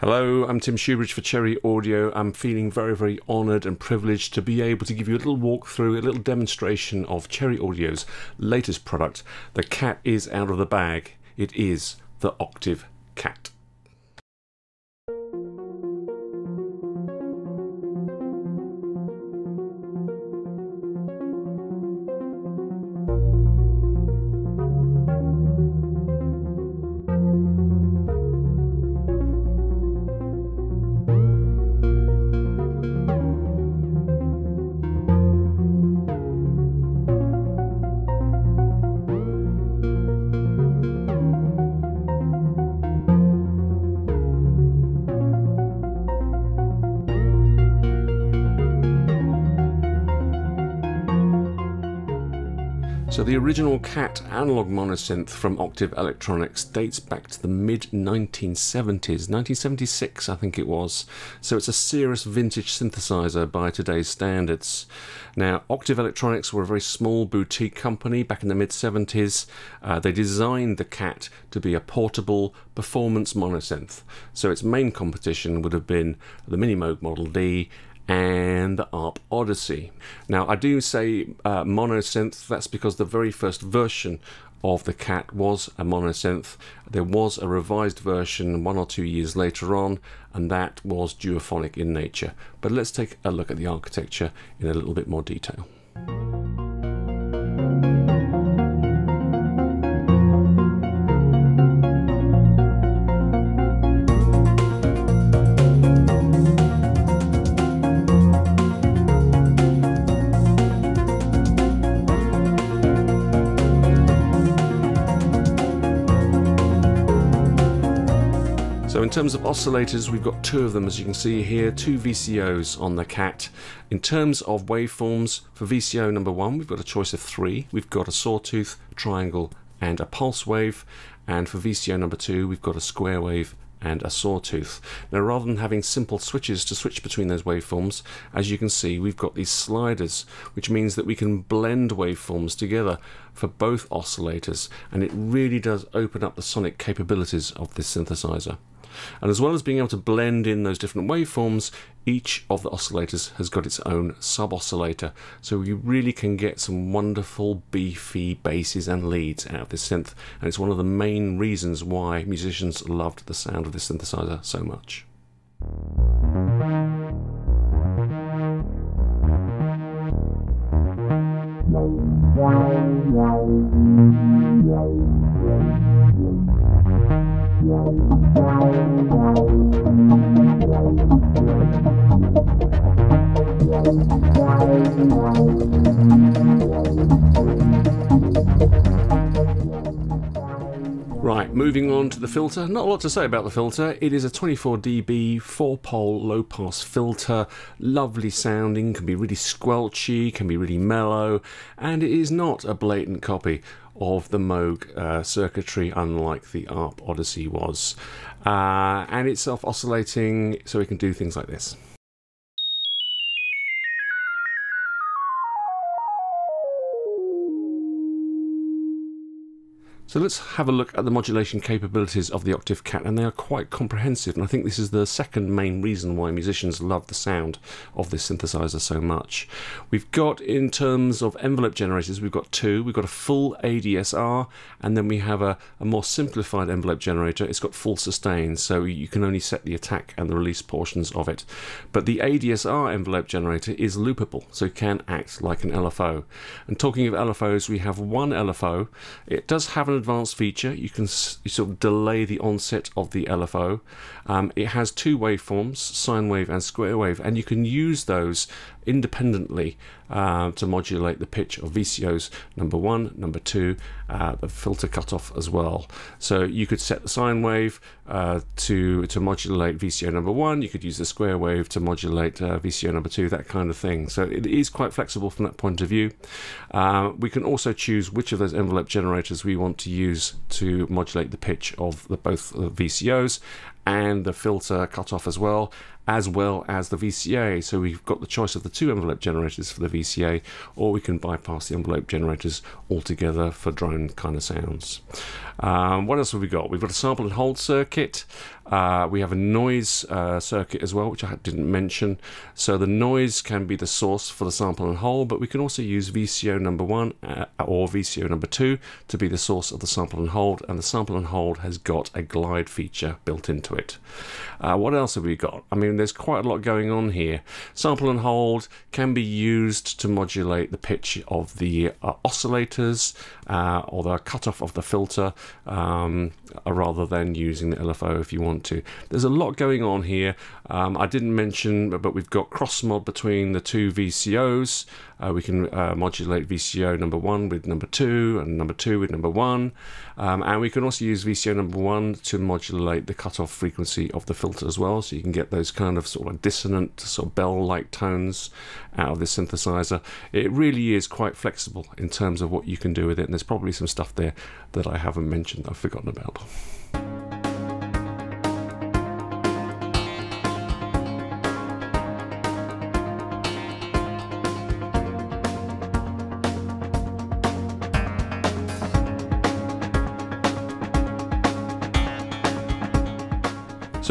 Hello, I'm Tim Shoebridge for Cherry Audio. I'm feeling very, very honoured and privileged to be able to give you a little walkthrough, a little demonstration of Cherry Audio's latest product. The cat is out of the bag. It is the Octave Cat. So the original CAT analog monosynth from Octave Electronics dates back to the mid 1970s, 1976 I think it was. So it's a serious vintage synthesizer by today's standards. Now Octave Electronics were a very small boutique company back in the mid 70s. Uh, they designed the CAT to be a portable performance monosynth. So its main competition would have been the Minimoog Model D and the ARP Odyssey. Now, I do say uh, monosynth, that's because the very first version of the cat was a monosynth. There was a revised version one or two years later on, and that was duophonic in nature. But let's take a look at the architecture in a little bit more detail. Terms of oscillators, we've got two of them as you can see here, two VCOs on the CAT. In terms of waveforms, for VCO number one, we've got a choice of three. We've got a sawtooth, triangle, and a pulse wave. And for VCO number two, we've got a square wave and a sawtooth. Now rather than having simple switches to switch between those waveforms, as you can see we've got these sliders which means that we can blend waveforms together for both oscillators and it really does open up the sonic capabilities of this synthesizer. And as well as being able to blend in those different waveforms, each of the oscillators has got its own sub-oscillator. So you really can get some wonderful beefy basses and leads out of this synth. And it's one of the main reasons why musicians loved the sound of this synthesizer so much. Right, moving on to the filter. Not a lot to say about the filter. It is a 24 dB four pole low pass filter. Lovely sounding, can be really squelchy, can be really mellow, and it is not a blatant copy of the Moog uh, circuitry, unlike the ARP Odyssey was. Uh, and it's self oscillating, so it can do things like this. So let's have a look at the modulation capabilities of the Octave Cat, and they are quite comprehensive. And I think this is the second main reason why musicians love the sound of this synthesizer so much. We've got, in terms of envelope generators, we've got two. We've got a full ADSR, and then we have a, a more simplified envelope generator. It's got full sustain, so you can only set the attack and the release portions of it. But the ADSR envelope generator is loopable, so it can act like an LFO. And talking of LFOs, we have one LFO. It does have an advanced feature. You can sort of delay the onset of the LFO. Um, it has two waveforms, sine wave and square wave, and you can use those independently uh, to modulate the pitch of VCOs number one, number two, uh, the filter cutoff as well. So you could set the sine wave uh, to to modulate VCO number one. You could use the square wave to modulate uh, VCO number two, that kind of thing. So it is quite flexible from that point of view. Uh, we can also choose which of those envelope generators we want to use to modulate the pitch of the, both VCOs and the filter cutoff as well, as well as the VCA. So we've got the choice of the two envelope generators for the VCA, or we can bypass the envelope generators altogether for drone kind of sounds. Um, what else have we got? We've got a sample and hold circuit. Uh, we have a noise uh, circuit as well, which I didn't mention. So the noise can be the source for the sample and hold, but we can also use VCO number one uh, or VCO number two to be the source of the sample and hold. And the sample and hold has got a glide feature built into it. Uh, what else have we got? I mean, there's quite a lot going on here. Sample and hold can be used to modulate the pitch of the uh, oscillators uh, or the cutoff of the filter um, rather than using the LFO if you want to. There's a lot going on here. Um, I didn't mention, but we've got cross mod between the two VCOs. Uh, we can uh, modulate VCO number one with number two and number two with number one. Um, and we can also use VCO number one to modulate the cutoff frequency of the filter as well. So you can get those kind of sort of dissonant, sort of bell-like tones out of this synthesizer. It really is quite flexible in terms of what you can do with it. And there's probably some stuff there that I haven't mentioned I've forgotten about.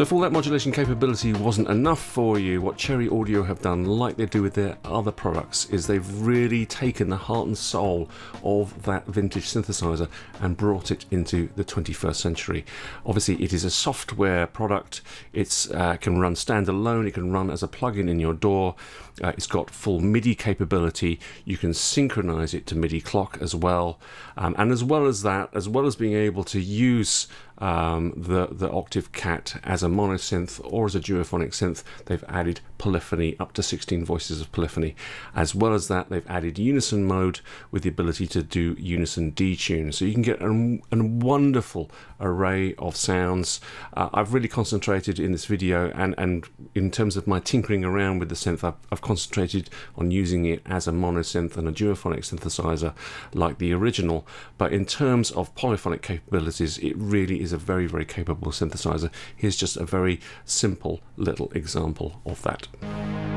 So if all that modulation capability wasn't enough for you, what Cherry Audio have done, like they do with their other products, is they've really taken the heart and soul of that vintage synthesizer and brought it into the 21st century. Obviously, it is a software product. It uh, can run standalone. It can run as a plugin in your DAW. Uh, it's got full MIDI capability. You can synchronize it to MIDI clock as well. Um, and as well as that, as well as being able to use um, the, the Octave Cat as a monosynth or as a duophonic synth, they've added polyphony, up to 16 voices of polyphony. As well as that, they've added unison mode with the ability to do unison detune. So you can get a, a wonderful array of sounds. Uh, I've really concentrated in this video and, and in terms of my tinkering around with the synth, I've, I've concentrated on using it as a monosynth and a duophonic synthesizer like the original. But in terms of polyphonic capabilities, it really is a very, very capable synthesizer. Here's just a very simple little example of that.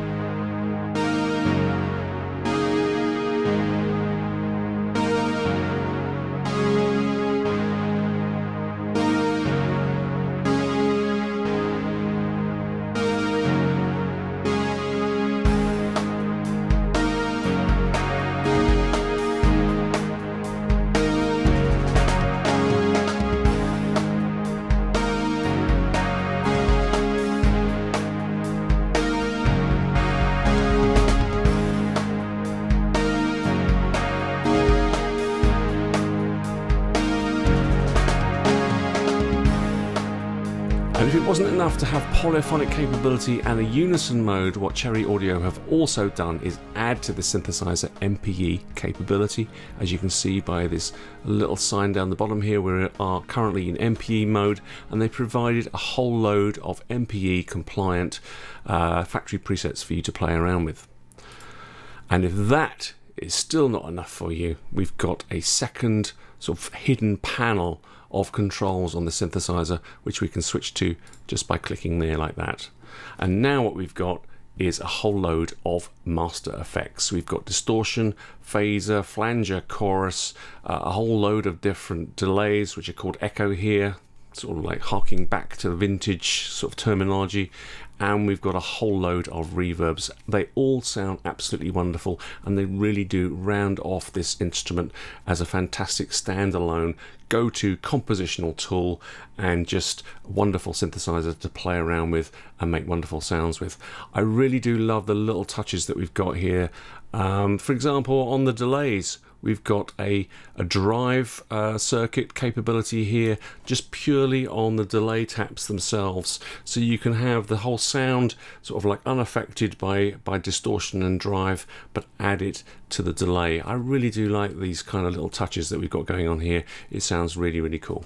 Wasn't enough to have polyphonic capability and a unison mode, what Cherry Audio have also done is add to the synthesizer MPE capability. As you can see by this little sign down the bottom here, we are currently in MPE mode, and they provided a whole load of MPE compliant uh, factory presets for you to play around with. And if that is still not enough for you, we've got a second sort of hidden panel of controls on the synthesizer, which we can switch to just by clicking there like that. And now what we've got is a whole load of master effects. We've got distortion, phaser, flanger, chorus, uh, a whole load of different delays, which are called echo here, sort of like harking back to vintage sort of terminology and we've got a whole load of reverbs. They all sound absolutely wonderful and they really do round off this instrument as a fantastic standalone go-to compositional tool and just wonderful synthesizer to play around with and make wonderful sounds with. I really do love the little touches that we've got here. Um, for example, on the delays, we've got a, a drive uh, circuit capability here just purely on the delay taps themselves. So you can have the whole sound sort of like unaffected by by distortion and drive but add it to the delay. I really do like these kind of little touches that we've got going on here. It sounds really really cool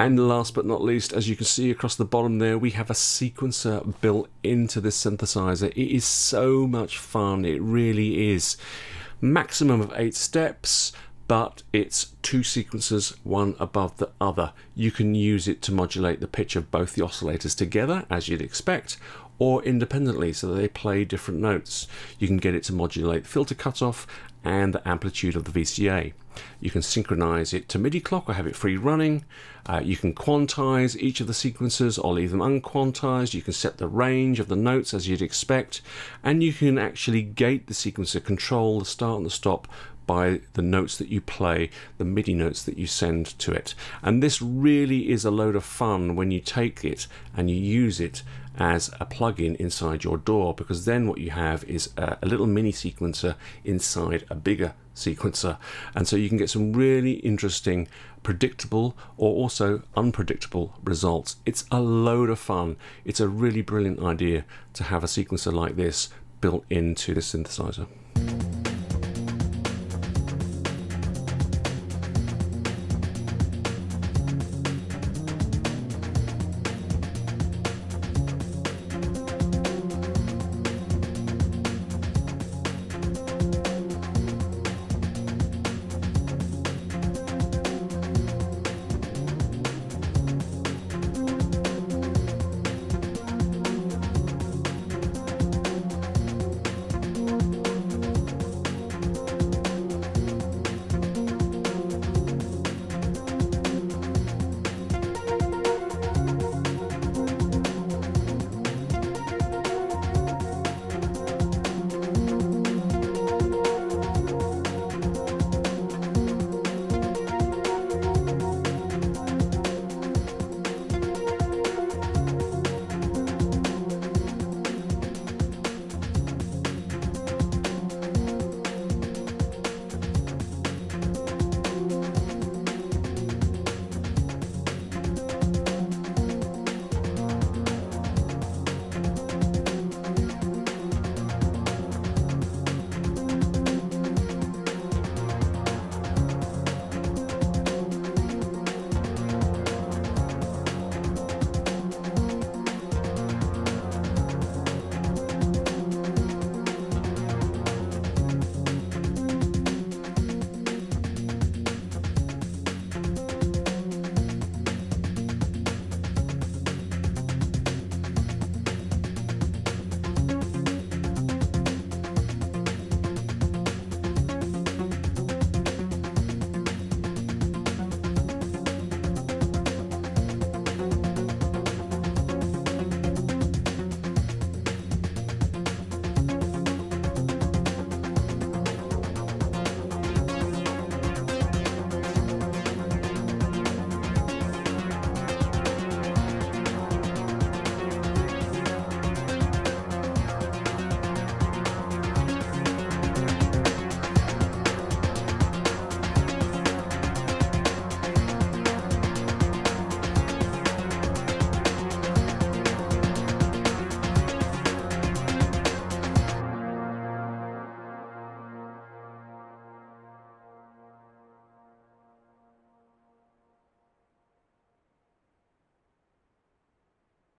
And last but not least, as you can see across the bottom there, we have a sequencer built into this synthesizer. It is so much fun, it really is. Maximum of eight steps, but it's two sequences, one above the other. You can use it to modulate the pitch of both the oscillators together, as you'd expect, or independently so that they play different notes. You can get it to modulate the filter cutoff and the amplitude of the VCA. You can synchronize it to MIDI clock or have it free running. Uh, you can quantize each of the sequences or leave them unquantized. You can set the range of the notes as you'd expect. And you can actually gate the sequencer, control the start and the stop by the notes that you play, the MIDI notes that you send to it. And this really is a load of fun when you take it and you use it as a plugin inside your DAW because then what you have is a, a, little mini sequencer inside a bigger sequencer. And so you can get some really interesting predictable or also unpredictable results. It's a load of fun. It's a really brilliant idea to have a sequencer like this built into the synthesizer